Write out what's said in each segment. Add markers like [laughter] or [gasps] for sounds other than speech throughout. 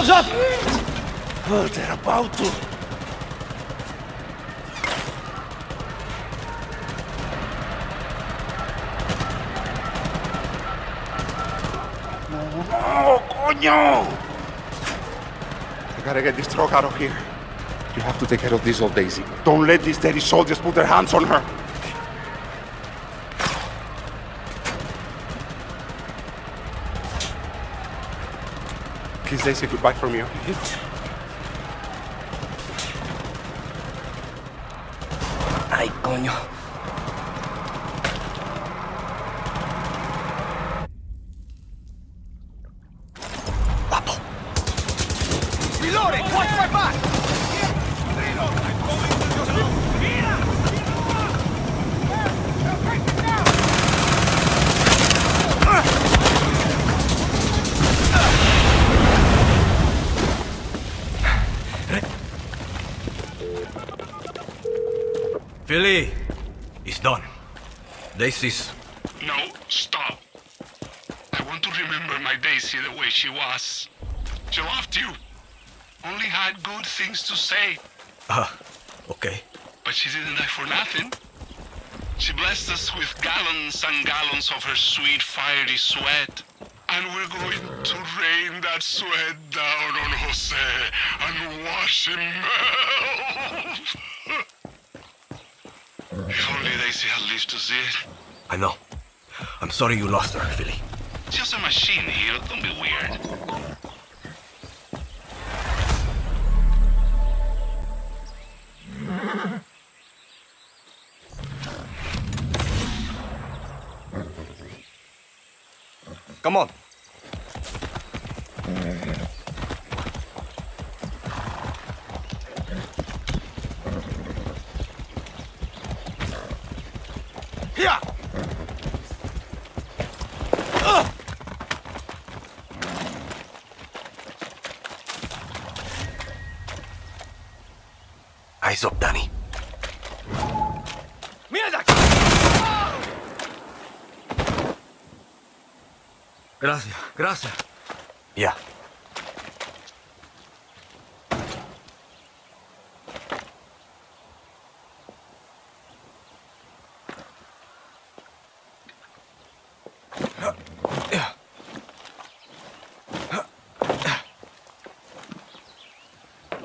to blow up! Oh, they're about to. ¡No, coño! I gotta get this truck out of here. You have to take care of this old Daisy. Don't let these dirty soldiers put their hands on her. Kiss say goodbye from okay? Ay, coño. Philly, it's done. Daisy's. No, stop. I want to remember my Daisy the way she was. She loved you. Only had good things to say. Ah, okay. But she didn't die for nothing. She blessed us with gallons and gallons of her sweet, fiery sweat. And we're going to rain that sweat down on Jose and wash him melt. [laughs] if only Daisy had lived to see it. I know. I'm sorry you lost her, Philly. Just a machine here, don't be weird. Come on. Gracias, gracias. Ya.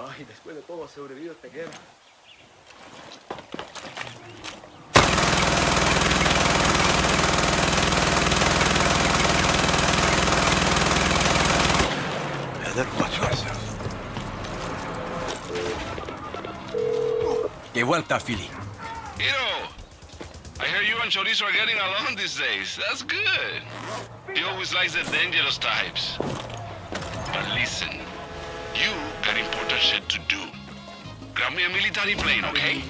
Ay, después de todo ha sobrevivido esta guerra. Vuelta, Philly. hero, I hear you and Chorizo are getting along these days. That's good. He always likes the dangerous types. But listen, you got important shit to do. Grab me a military plane, okay?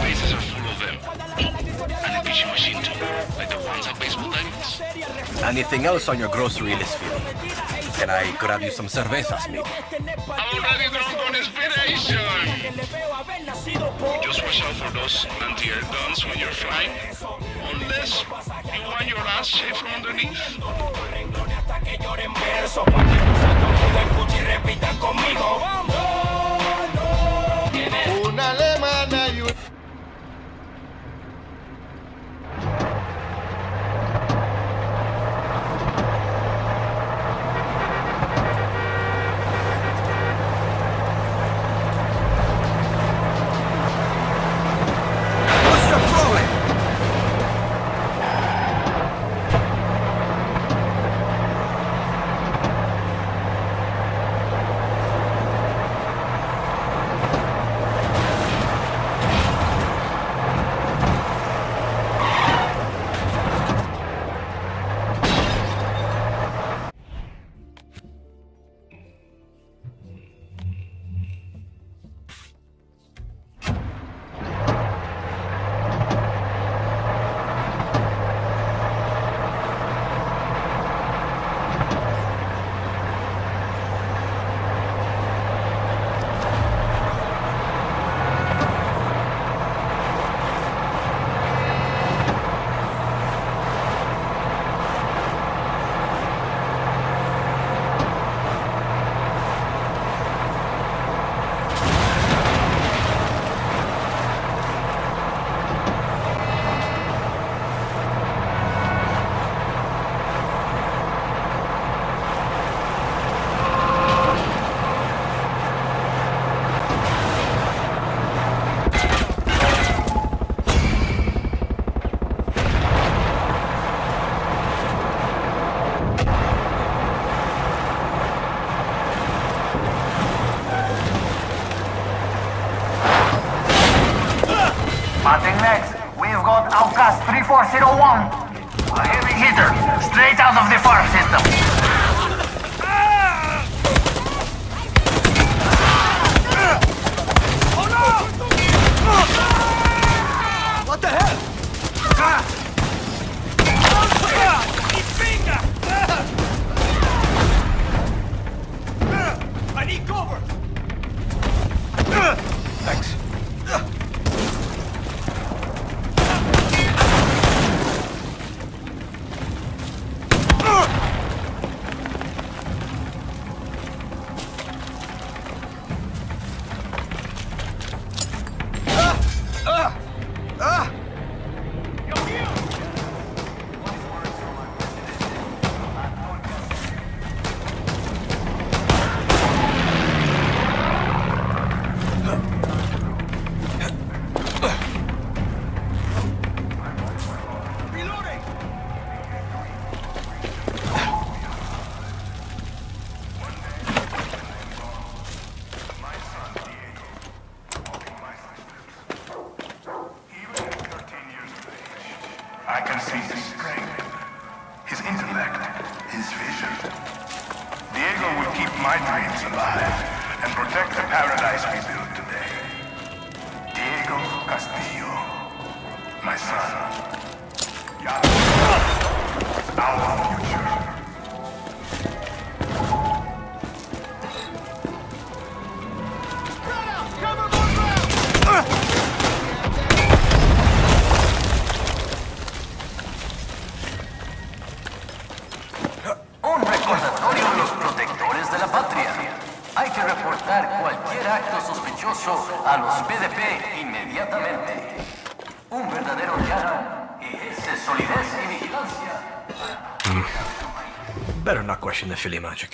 Bases are full of them. And a pitching machine too, like the ones at baseball diamonds. Anything else on your grocery list, Philly? Can I grab you some cervezas, maybe? I'm already drunk on inspiration. Just watch out for those anti-air guns when you're flying. Unless you want your ass shaved from underneath. Not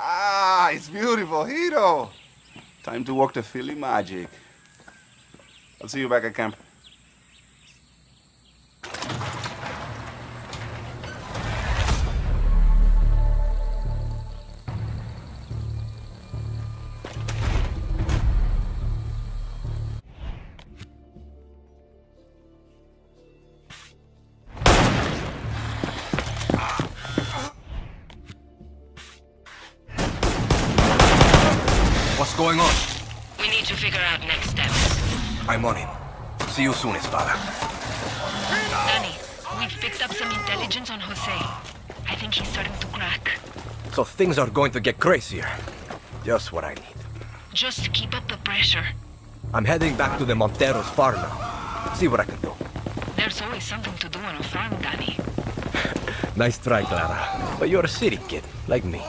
Ah, it's beautiful, hero. Time to work the Philly magic. I'll see you back at camp. Things are going to get crazier. Just what I need. Just keep up the pressure. I'm heading back to the Montero's farm now. See what I can do. There's always something to do on a farm, Dani. [laughs] Nice try, Clara. But you're a city kid, like me.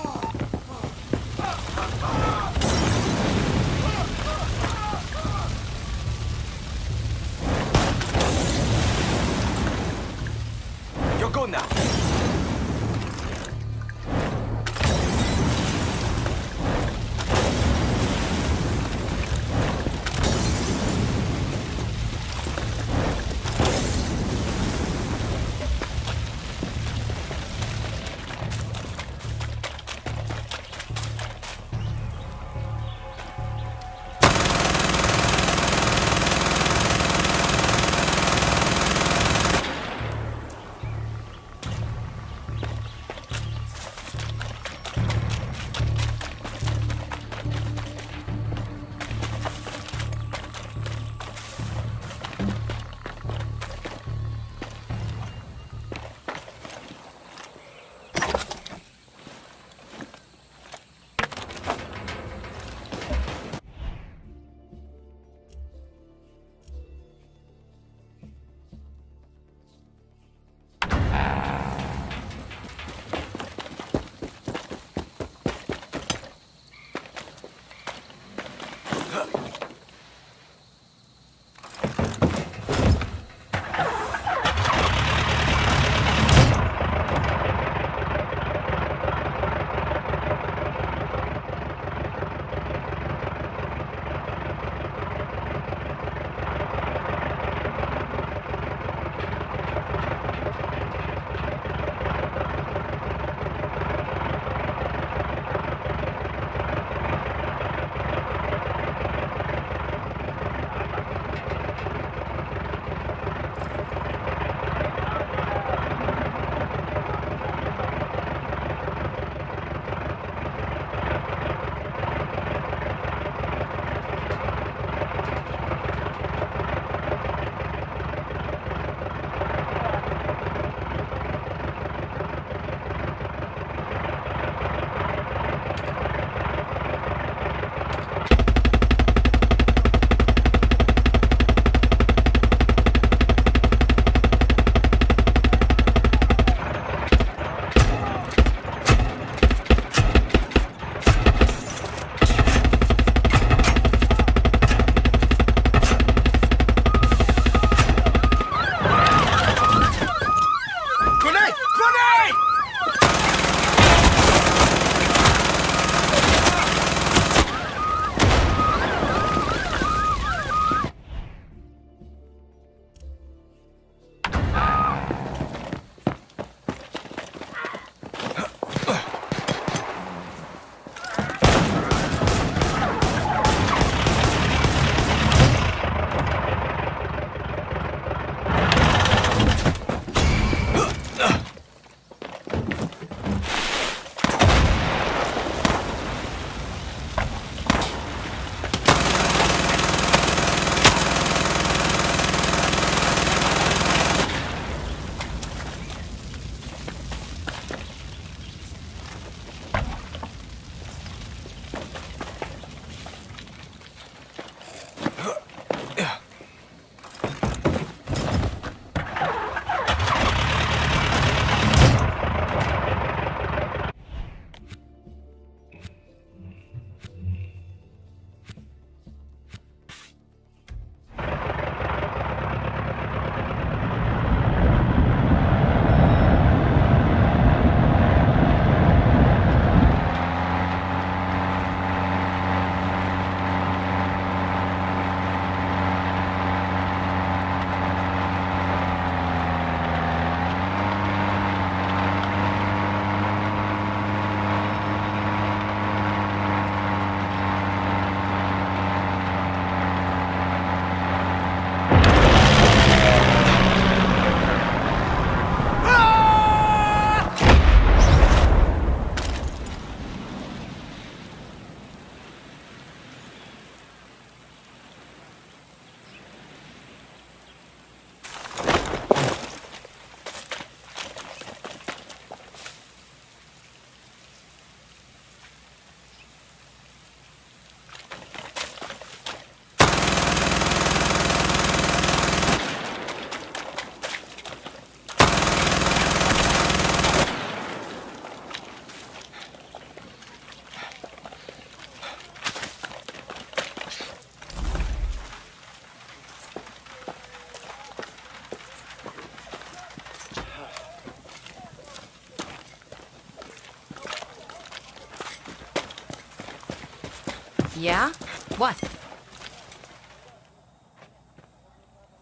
Yeah? What?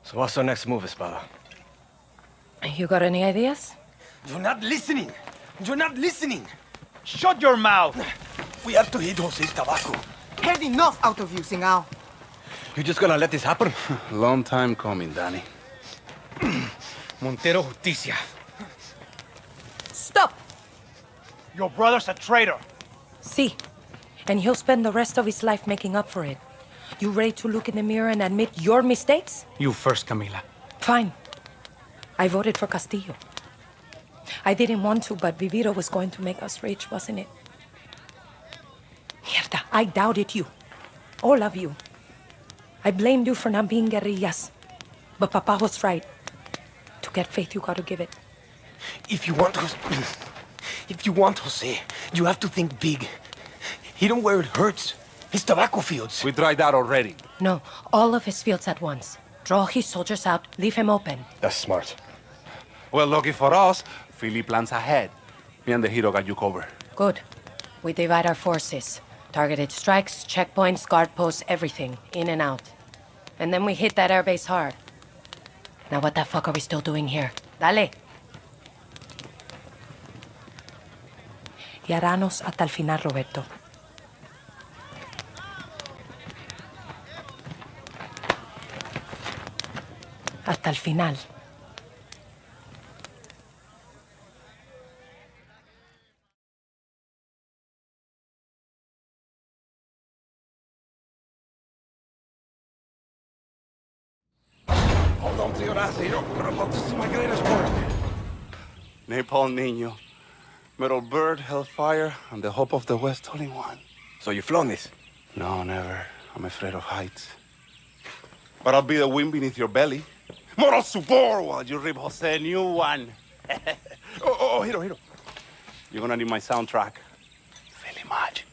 So what's our next move, Espada? You got any ideas? You're not listening. You're not listening. Shut your mouth. We have to hit Jose's tobacco. Had enough out of you, Singao. You just gonna let this happen? [laughs] Long time coming, Dani. [clears throat] Montero Justicia. Stop! Your brother's a traitor. See. And he'll spend the rest of his life making up for it. You ready to look in the mirror and admit your mistakes? You first, Camila. Fine. I voted for Castillo. I didn't want to, but Viviro was going to make us rich, wasn't it? Mierda, I doubted you. All of you. I blamed you for not being guerrillas. But Papa was right. To get faith, you gotta give it. If you want Jose, [clears throat] if you want Jose, you have to think big. Hit him where it hurts. His tobacco fields. We tried that already. No, all of his fields at once. Draw his soldiers out, leave him open. That's smart. Well, lucky for us, Philly plans ahead. Me and the hero got you covered. Good. We divide our forces. Targeted strikes, checkpoints, guard posts, everything. In and out. And then we hit that airbase hard. Now what the fuck are we still doing here? Dale. Y hasta el final, Roberto. Hasta el final. Hold on to your ass, hero. We're about my greatest work. Napalm Nino. Metal Bird, Hellfire, and the Hope of the West all in one. So you've flown this? No, never. I'm afraid of heights. But I'll be the wind beneath your belly. Moral support you rip Jose a new one. [laughs] oh, oh, oh, hero, hero. You're gonna need my soundtrack. Philly Magic,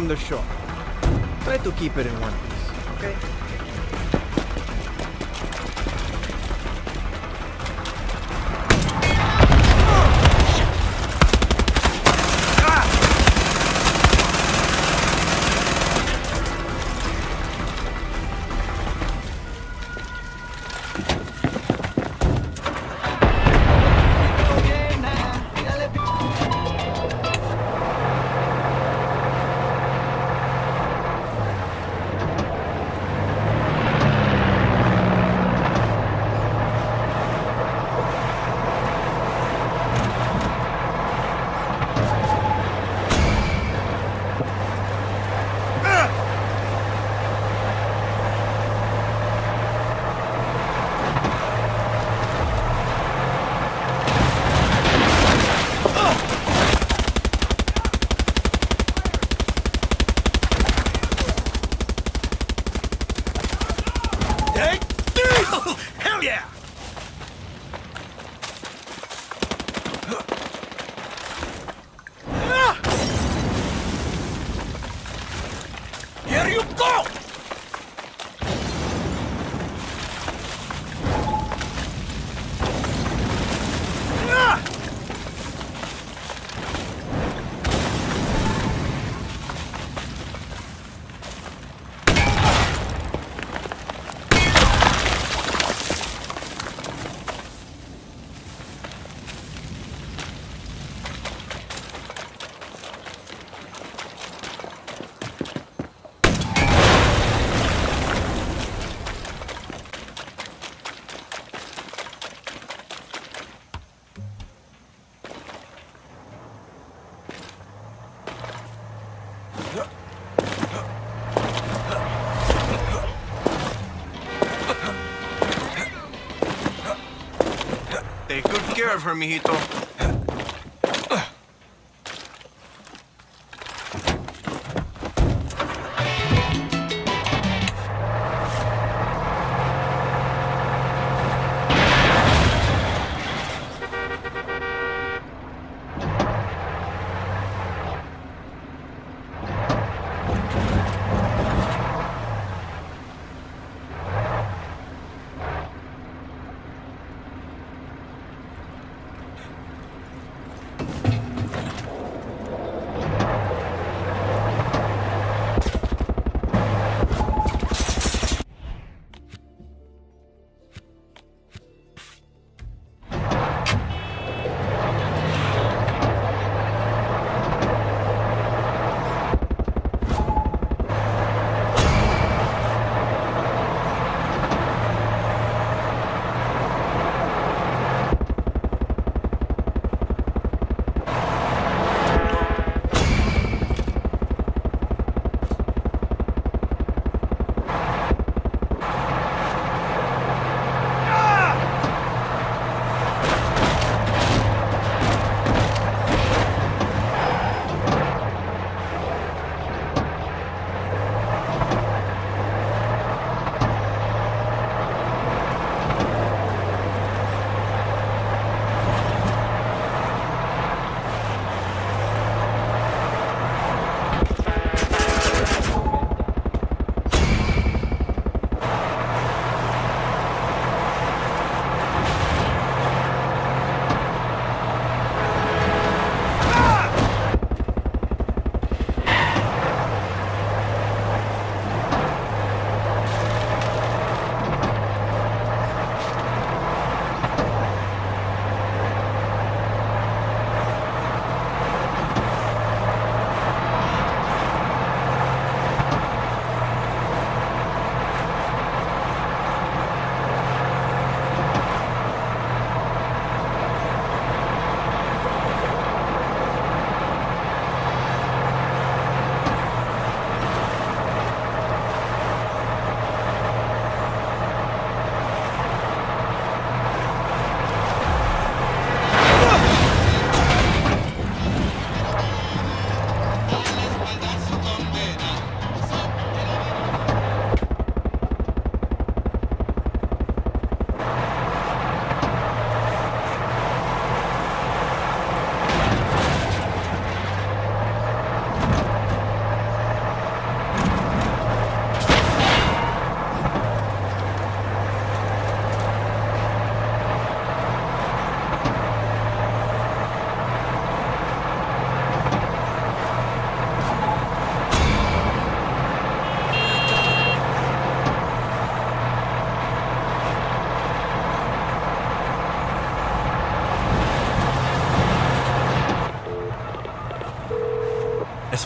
from the shore. Try to keep it in one piece, okay? Care of her, mijito.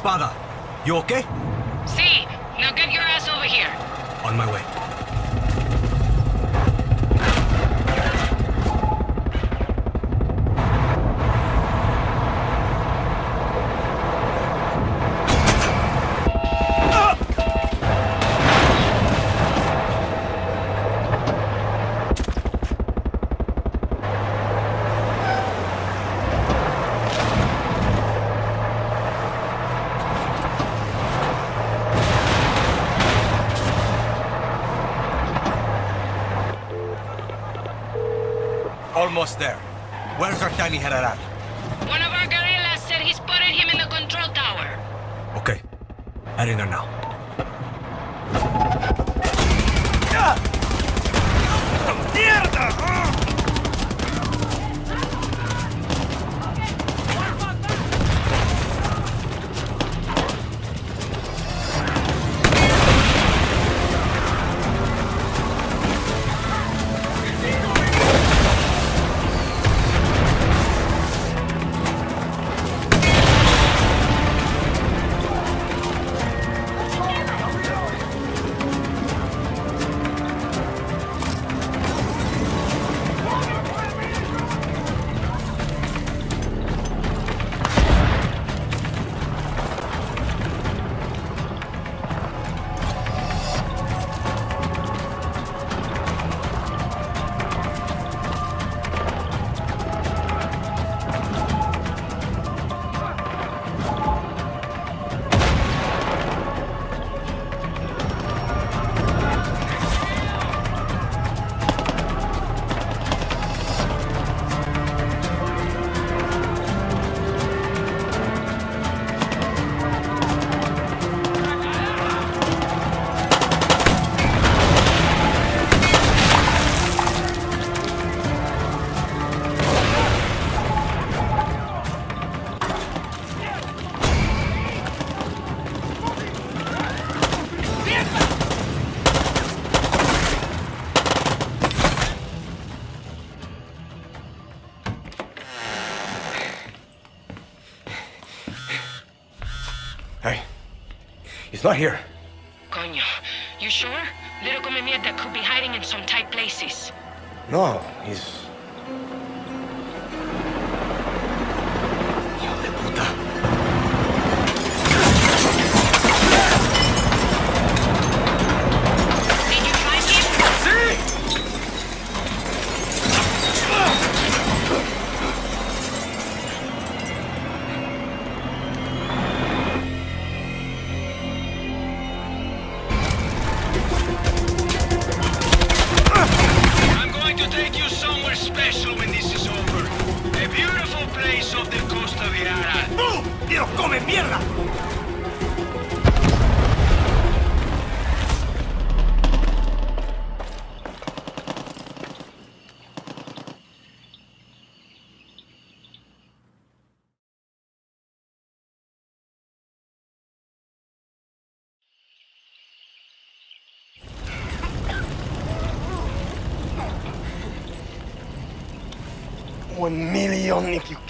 Espada, you okay? Almost there. Where's our tiny Herarat? He's not here.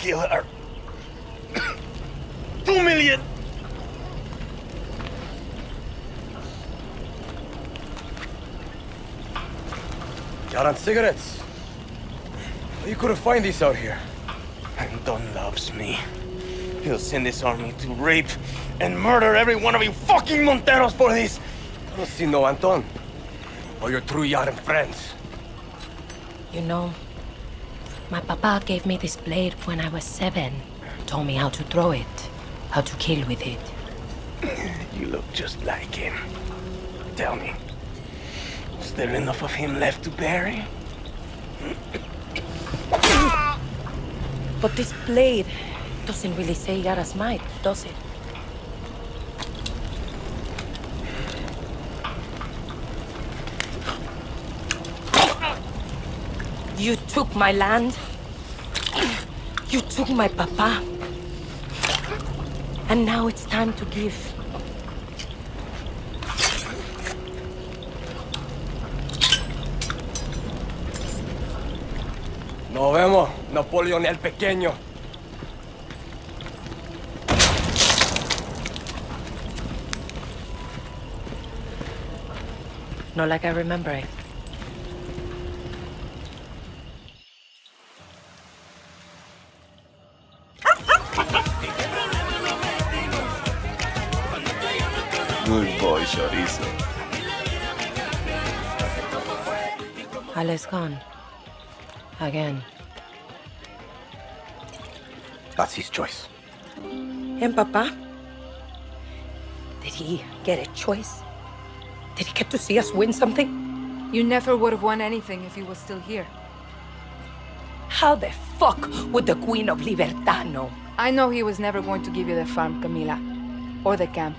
Kill her. [coughs] Two million! Yaran cigarettes. You couldn't find these out here. Anton loves me. He'll send this army to rape and murder every one of you fucking Monteros for this. I don't see no Anton. Or your true Yaran friends. You know, my papa gave me this blade when I was seven. Told me how to throw it, how to kill with it. [clears throat] You look just like him. Tell me, is there enough of him left to bury? But this blade doesn't really say Yara's might, does it? You took my land. You took my papa. And now it's time to give. Nos vemos, Napoleón el Pequeño. Not like I remember it. Ale's gone. Again. That's his choice. And Papa? Did he get a choice? Did he get to see us win something? You never would have won anything if he was still here. How the fuck would the Queen of Libertad know? I know he was never going to give you the farm, Camila. Or the camp.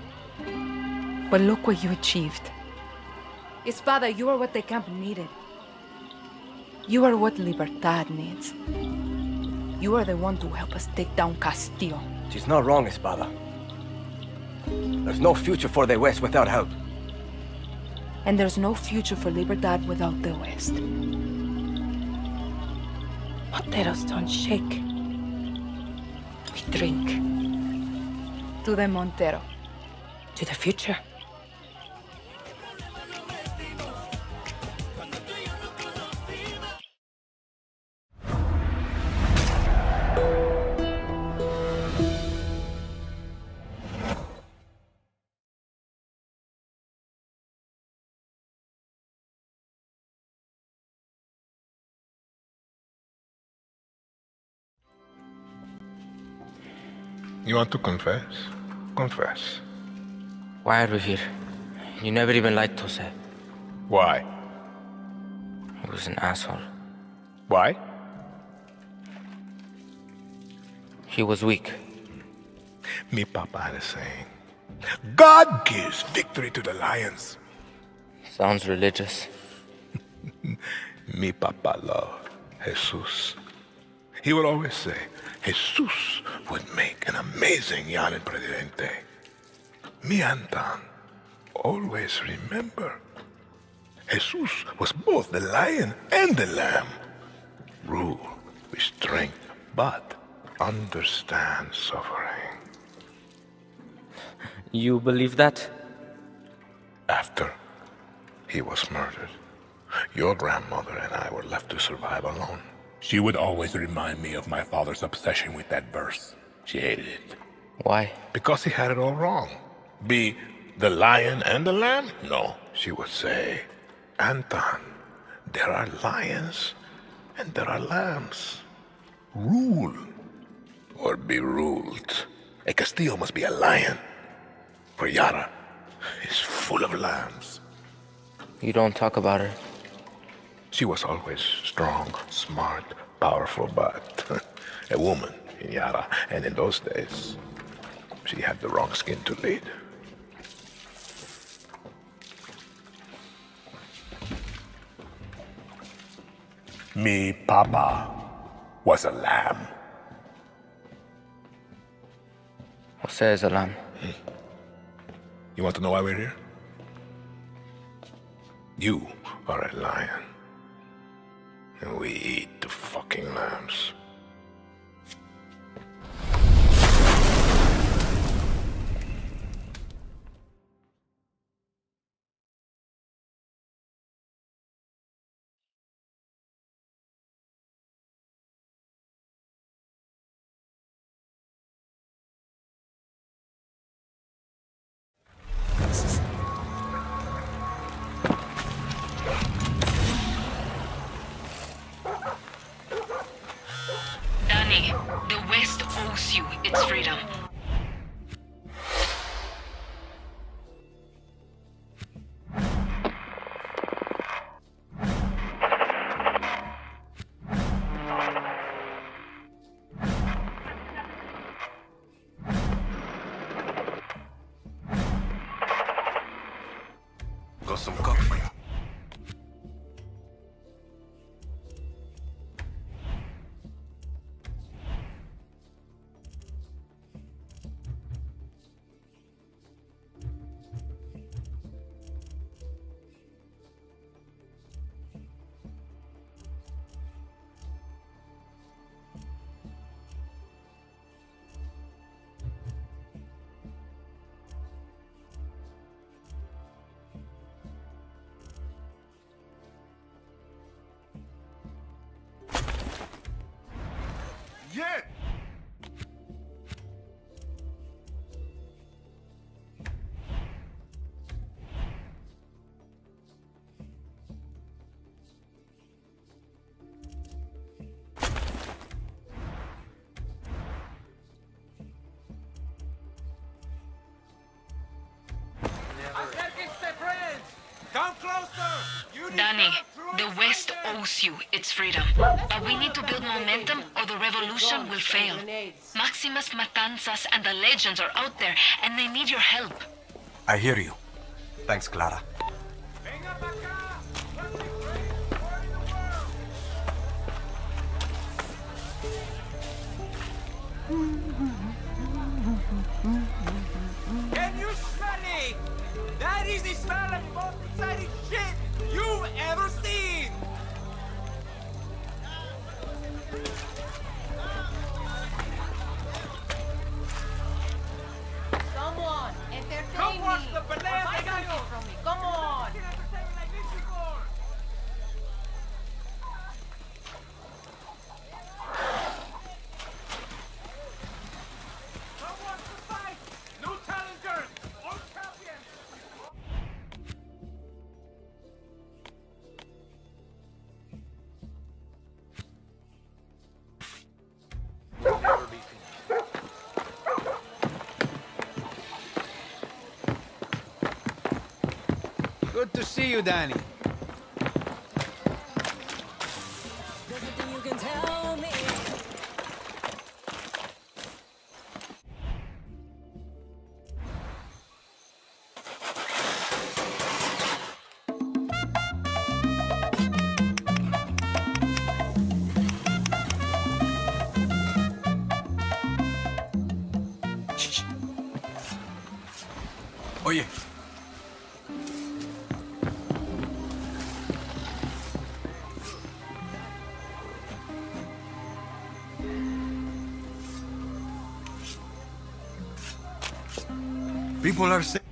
But look what you achieved. Espada, you are what the camp needed. You are what Libertad needs. You are the one to help us take down Castillo. She's not wrong, Espada. There's no future for the West without help. And there's no future for Libertad without the West. Monteros don't shake. We drink. To the Montero. To the future. You want to confess? Confess. Why are we here? You never even liked Jose. Eh? Why? He was an asshole. Why? He was weak. Me papa had a saying. God gives victory to the lions. Sounds religious. [laughs] Me papa loved Jesus. He would always say, Jesus would make an amazing Yaran Presidente. Me Anton always remember. Jesus was both the lion and the lamb. Rule with strength, but understand suffering. You believe that? After he was murdered, your grandmother and I were left to survive alone. She would always remind me of my father's obsession with that verse. She hated it. Why? Because he had it all wrong. Be the lion and the lamb? No, she would say, Anton, there are lions and there are lambs. Rule or be ruled. A Castillo must be a lion, for Yara is full of lambs. You don't talk about her. She was always strong, smart, powerful, but [laughs] a woman in Yara. And in those days, she had the wrong skin to lead. Me papa was a lamb. Jose is a lamb. Hmm. You want to know why we're here? You are a lion. And we eat the fucking lambs. Dani, to the West owes you its freedom. But we need to build momentum or the revolution will fail. Máximas Matanzas and the legends are out there, and they need your help. I hear you. Thanks, Clara. Can you smell it? That is the smell of see you, Dani. People are saying.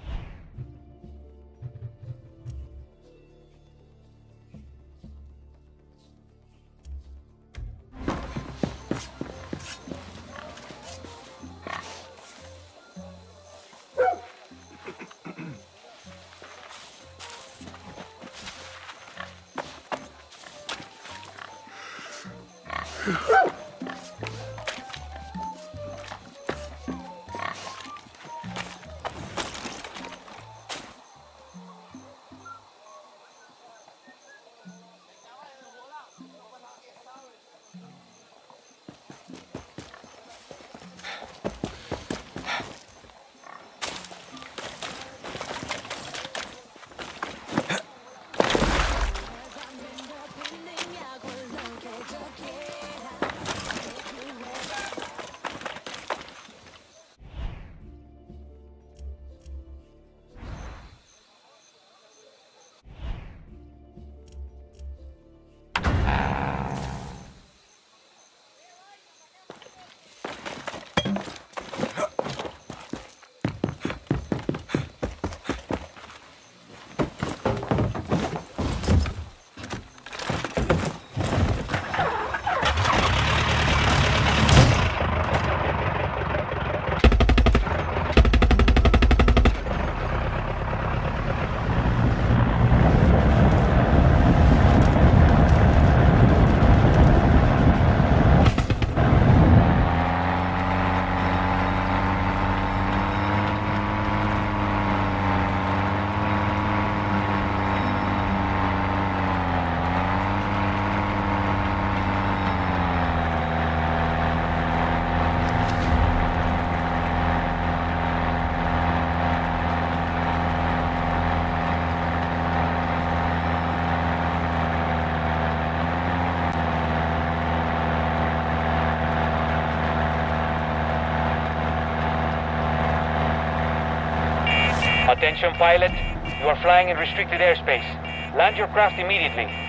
Pilot, you are flying in restricted airspace. Land your craft immediately.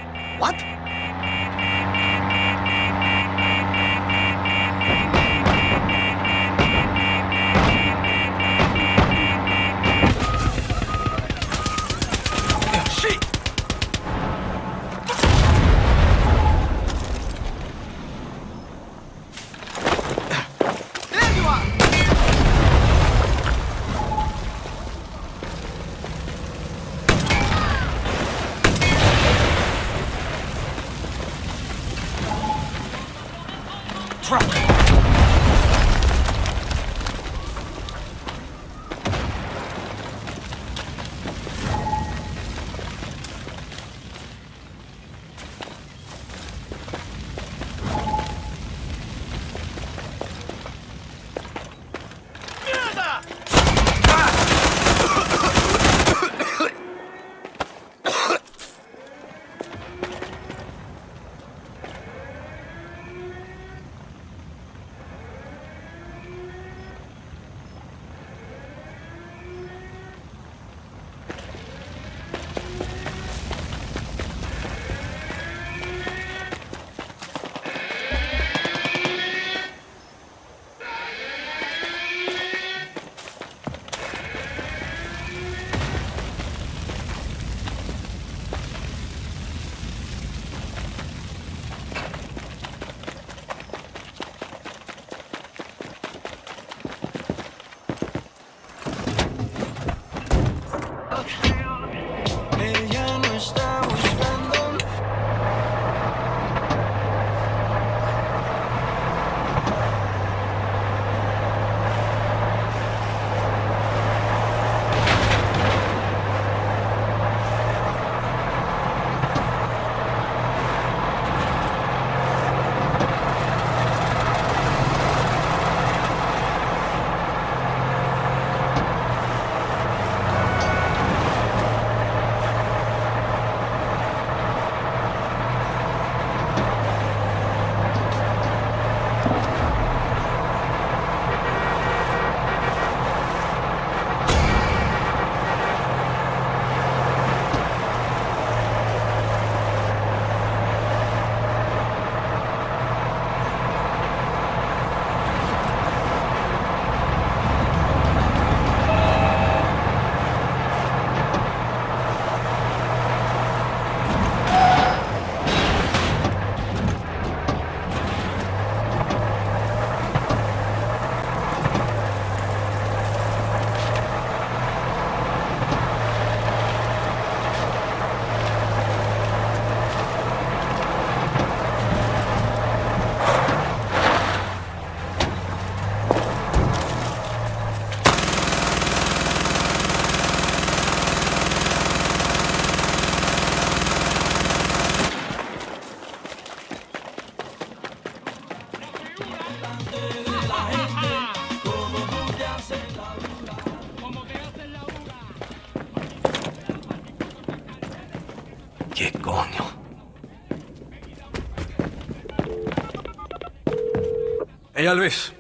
Hey, Elvis.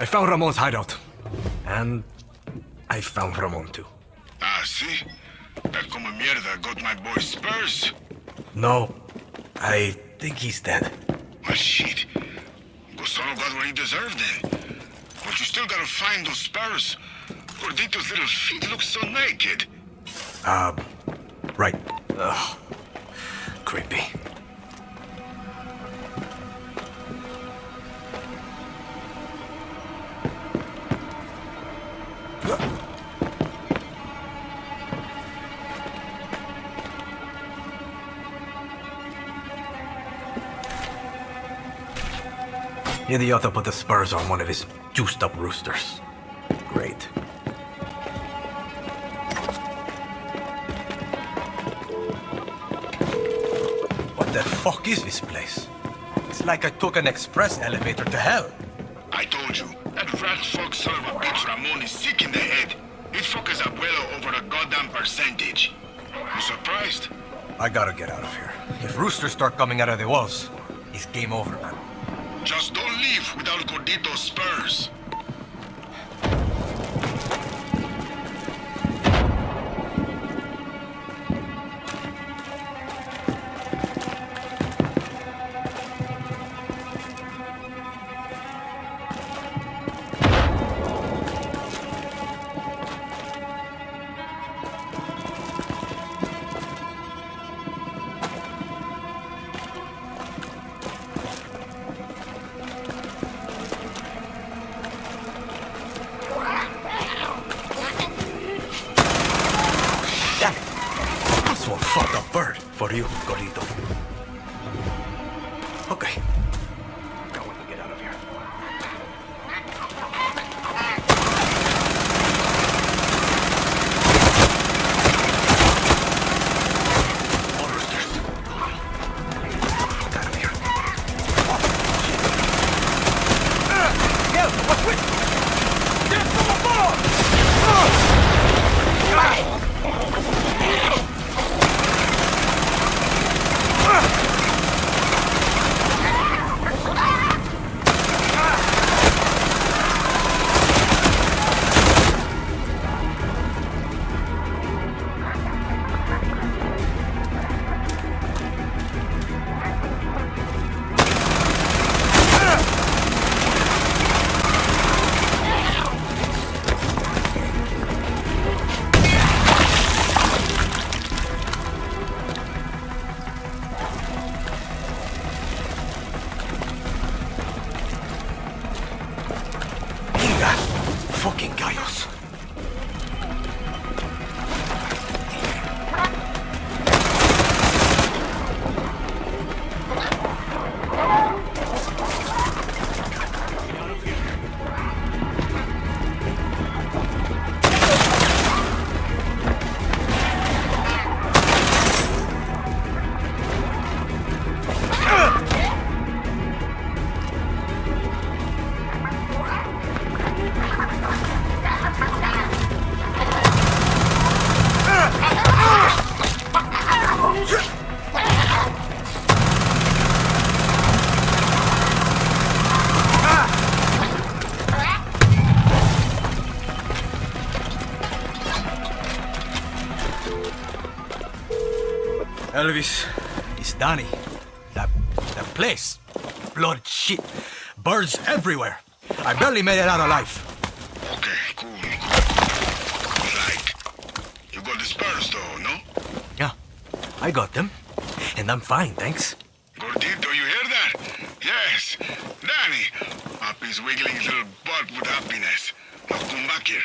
I found Ramon's hideout. And I found Ramon too. Ah, see? That como mierda got my boy Spurs. No, I think he's dead. Ah, shit. Gonzalo got what he deserved then. But you still gotta find those Spurs. Gordito's little feet look so naked. Uh, Idiota put the spurs on one of his juiced up roosters. Great. What the fuck is this place? It's like I took an express elevator to hell. I told you, that rat fuck son of a bitch Ramon is sick in the head. He'd fuck his abuelo over a goddamn percentage. You surprised? I gotta get out of here. If roosters start coming out of the walls, it's game over, man. Elvis, it's Dani. That, that place. Blood shit. Birds everywhere. I barely made it out alive. Okay, cool, cool. Like, you got the spurs though, no? Yeah, I got them. And I'm fine, thanks. Gordito, you hear that? Yes. Dani. Up is wiggling his little butt with happiness. Now come back here.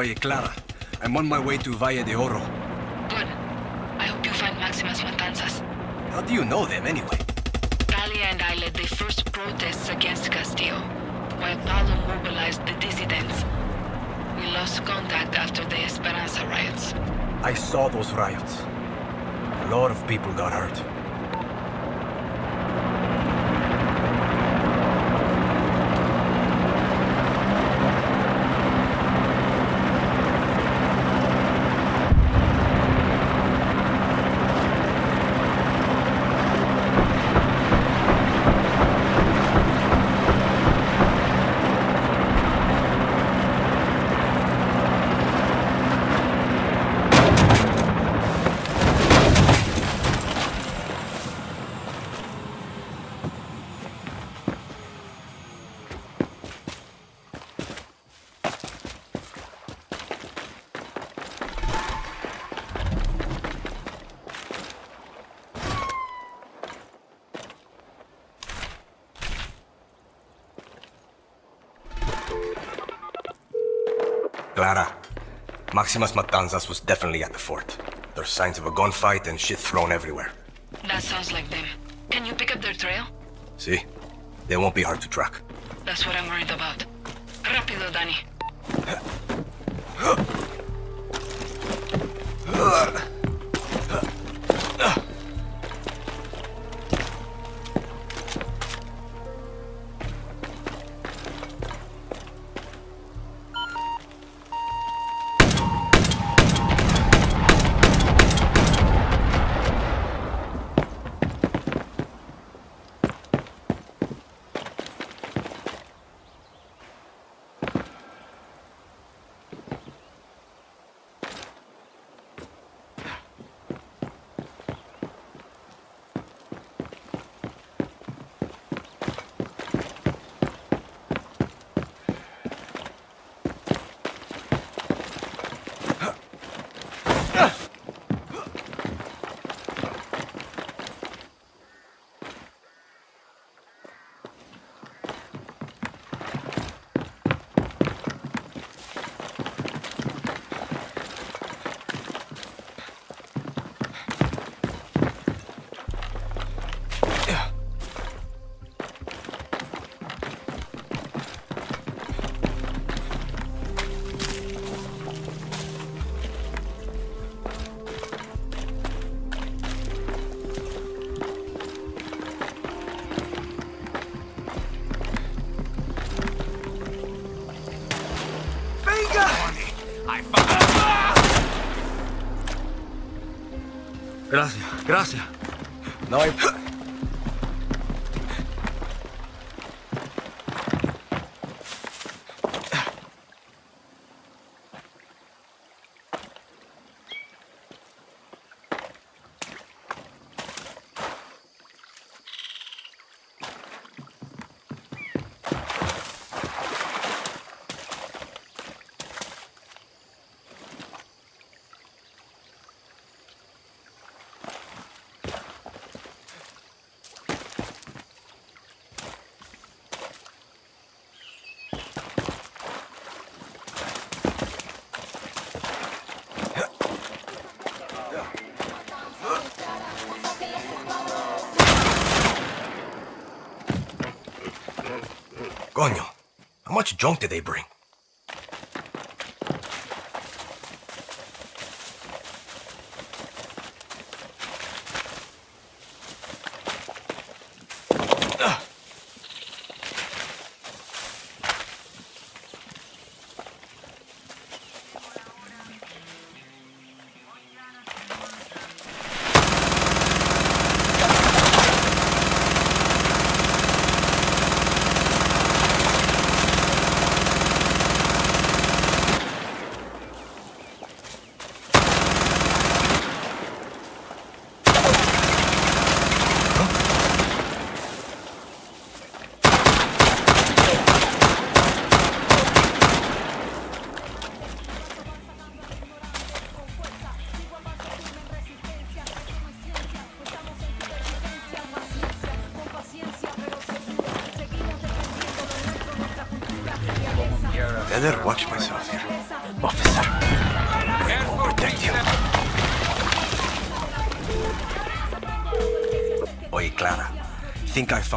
Oye, Clara, I'm on my way to Valle de Oro. Good. I hope you find Máximas Matanzas. How do you know them anyway? Talia and I led the first protests against Castillo, while Paolo mobilized the dissidents. We lost contact after the Esperanza riots. I saw those riots. A lot of people got hurt. Máximas Matanzas was definitely at the fort. There's signs of a gunfight and shit thrown everywhere. That sounds like them. Can you pick up their trail? See? They won't be hard to track. That's what I'm worried about. Rápido, Dani. [gasps] [laughs] Gracias. No hay... much junk did they bring?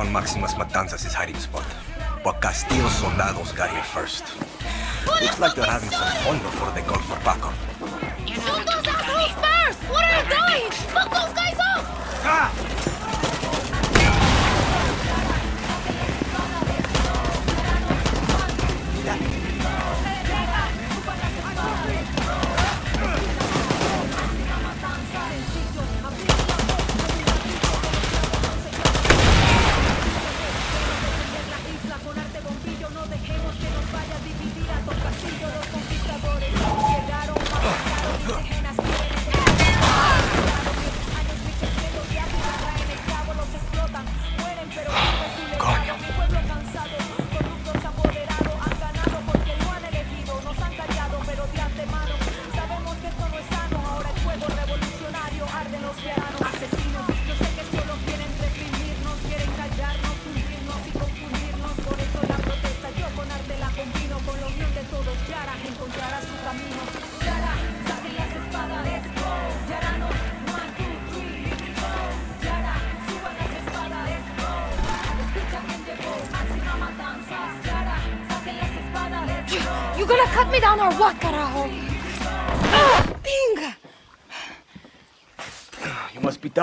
Found Máximas Matanzas' is hiding spot. But Castillo's soldados got here first. Looks like they're having some fun before they call for backup.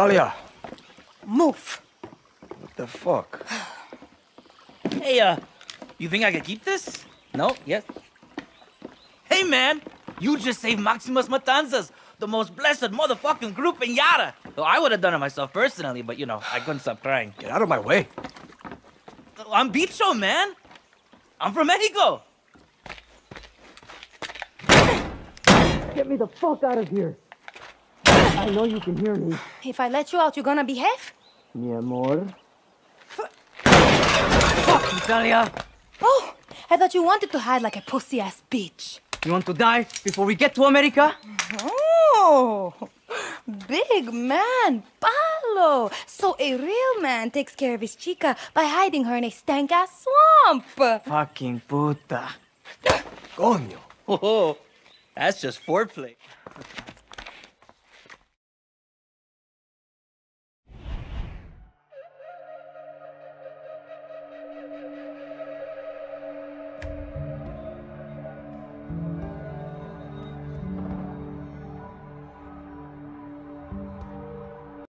You must be Talia. Move. What the fuck? Hey, uh, you think I could keep this? No? Yes? Hey, man! You just saved Máximas Matanzas, the most blessed motherfucking group in Yara. Well, I would have done it myself personally, but you know, I couldn't stop crying. Get out of my way. I'm Bicho, man! I'm from Mexico! Get me the fuck out of here. I know you can hear me. If I let you out, you're gonna behave? Mi amor. Fuck, Italia! Oh, I thought you wanted to hide like a pussy ass bitch. You want to die before we get to America? Oh, big man, Paolo. So a real man takes care of his chica by hiding her in a stank ass swamp. Fucking puta. Coño. Oh, oh. that's just foreplay.